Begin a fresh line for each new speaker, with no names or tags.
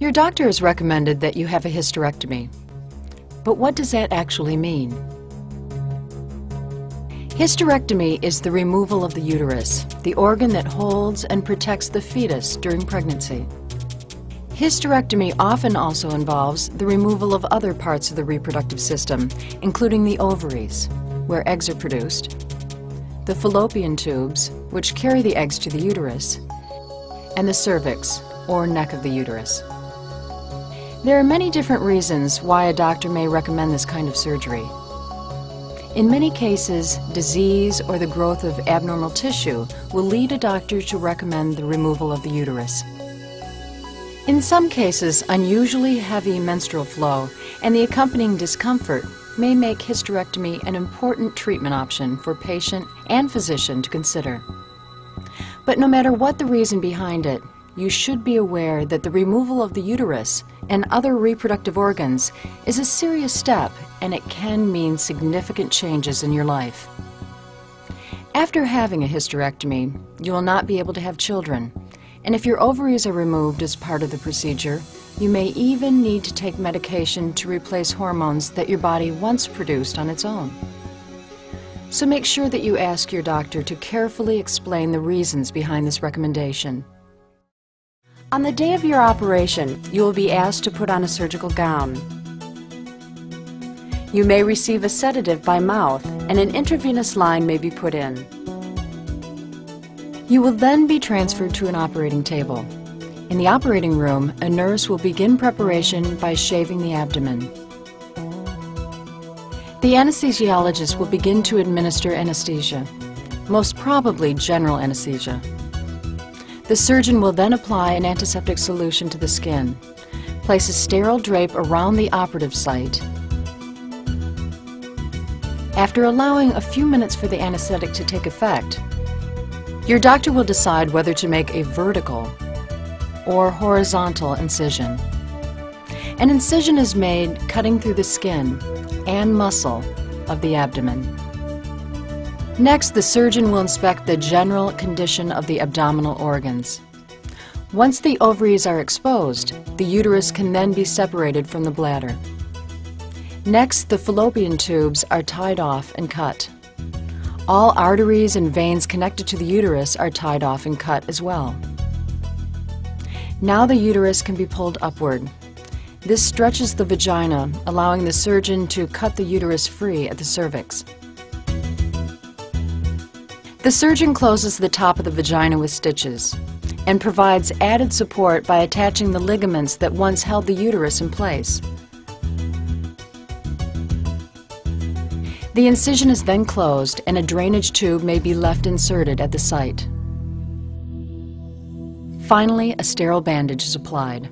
Your doctor has recommended that you have a hysterectomy. But what does that actually mean? Hysterectomy is the removal of the uterus, the organ that holds and protects the fetus during pregnancy. Hysterectomy often also involves the removal of other parts of the reproductive system, including the ovaries, where eggs are produced, the fallopian tubes, which carry the eggs to the uterus, and the cervix, or neck of the uterus. There are many different reasons why a doctor may recommend this kind of surgery. In many cases, disease or the growth of abnormal tissue will lead a doctor to recommend the removal of the uterus. In some cases, unusually heavy menstrual flow and the accompanying discomfort may make hysterectomy an important treatment option for patient and physician to consider. But no matter what the reason behind it, you should be aware that the removal of the uterus and other reproductive organs is a serious step and it can mean significant changes in your life. After having a hysterectomy, you will not be able to have children, and if your ovaries are removed as part of the procedure, you may even need to take medication to replace hormones that your body once produced on its own. So make sure that you ask your doctor to carefully explain the reasons behind this recommendation. On the day of your operation, you will be asked to put on a surgical gown. You may receive a sedative by mouth and an intravenous line may be put in. You will then be transferred to an operating table. In the operating room, a nurse will begin preparation by shaving the abdomen. The anesthesiologist will begin to administer anesthesia, most probably general anesthesia. The surgeon will then apply an antiseptic solution to the skin, place a sterile drape around the operative site. After allowing a few minutes for the anesthetic to take effect, your doctor will decide whether to make a vertical or horizontal incision. An incision is made cutting through the skin and muscle of the abdomen. Next, the surgeon will inspect the general condition of the abdominal organs. Once the ovaries are exposed, the uterus can then be separated from the bladder. Next, the fallopian tubes are tied off and cut. All arteries and veins connected to the uterus are tied off and cut as well. Now the uterus can be pulled upward. This stretches the vagina, allowing the surgeon to cut the uterus free at the cervix. The surgeon closes the top of the vagina with stitches and provides added support by attaching the ligaments that once held the uterus in place. The incision is then closed and a drainage tube may be left inserted at the site. Finally, a sterile bandage is applied.